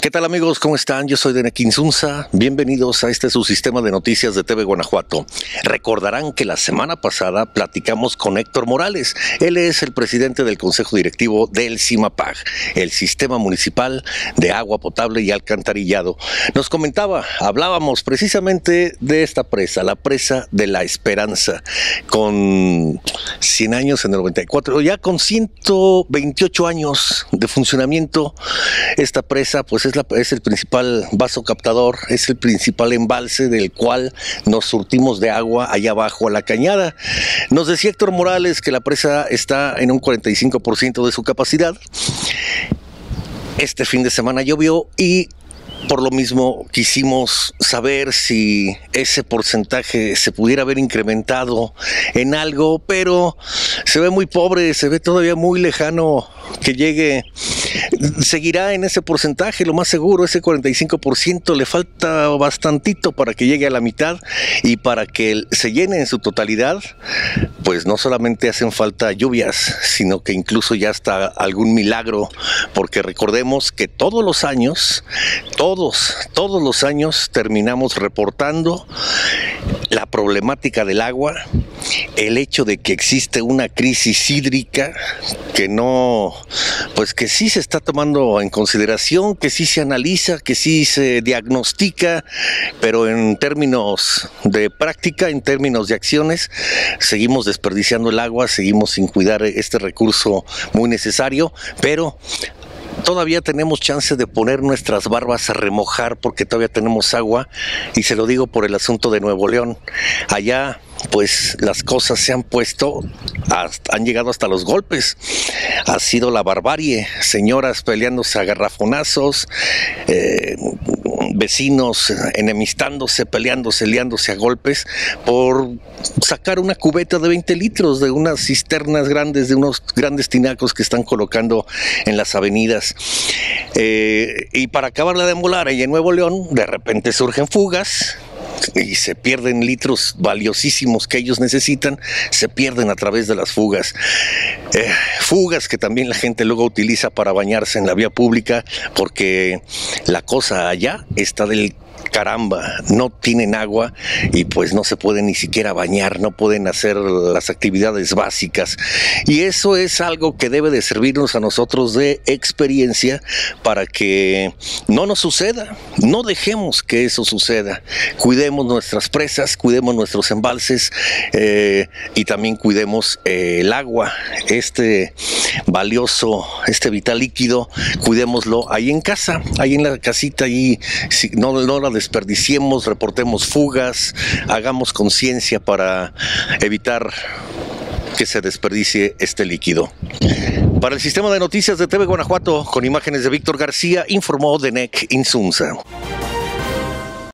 ¿Qué tal amigos? ¿Cómo están? Yo soy Dene Quinzunza. Bienvenidos a este subsistema de noticias de TV Guanajuato. Recordarán que la semana pasada platicamos con Héctor Morales. Él es el presidente del Consejo Directivo del CIMAPAG, el Sistema Municipal de Agua Potable y Alcantarillado. Nos comentaba, hablábamos precisamente de esta presa, la presa de la Esperanza, con 100 años en el 94, ya con 128 años de funcionamiento, esta presa pues es, la, es el principal vaso captador, es el principal embalse del cual nos surtimos de agua allá abajo a la cañada. Nos decía Héctor Morales que la presa está en un 45% de su capacidad. Este fin de semana llovió y por lo mismo quisimos saber si ese porcentaje se pudiera haber incrementado en algo, pero se ve muy pobre, se ve todavía muy lejano que llegue. Seguirá en ese porcentaje, lo más seguro, ese 45%, le falta bastantito para que llegue a la mitad y para que se llene en su totalidad, pues no solamente hacen falta lluvias, sino que incluso ya está algún milagro, porque recordemos que todos los años, todos, todos los años terminamos reportando la problemática del agua, el hecho de que existe una crisis hídrica que no, pues que sí se está tomando en consideración, que sí se analiza, que sí se diagnostica, pero en términos de práctica, en términos de acciones, seguimos desperdiciando el agua, seguimos sin cuidar este recurso muy necesario, pero todavía tenemos chance de poner nuestras barbas a remojar porque todavía tenemos agua y se lo digo por el asunto de Nuevo León. Allá pues las cosas se han puesto, han llegado hasta los golpes. Ha sido la barbarie, señoras peleándose a garrafonazos, eh, vecinos enemistándose, peleándose, liándose a golpes por sacar una cubeta de 20 litros de unas cisternas grandes, de unos grandes tinacos que están colocando en las avenidas. Eh, y para acabarla de molar ahí en Nuevo León, de repente surgen fugas, y se pierden litros valiosísimos que ellos necesitan, se pierden a través de las fugas. Eh, fugas que también la gente luego utiliza para bañarse en la vía pública porque la cosa allá está del caramba, no tienen agua y pues no se pueden ni siquiera bañar, no pueden hacer las actividades básicas. Y eso es algo que debe de servirnos a nosotros de experiencia para que no nos suceda, no dejemos que eso suceda. Cuidemos nuestras presas, cuidemos nuestros embalses eh, y también cuidemos eh, el agua, este valioso, este vital líquido, cuidémoslo ahí en casa, ahí en la casita, ahí no, no la desperdiciemos, reportemos fugas, hagamos conciencia para evitar que se desperdicie este líquido. Para el sistema de noticias de TV Guanajuato, con imágenes de Víctor García, informó Denec Insunza.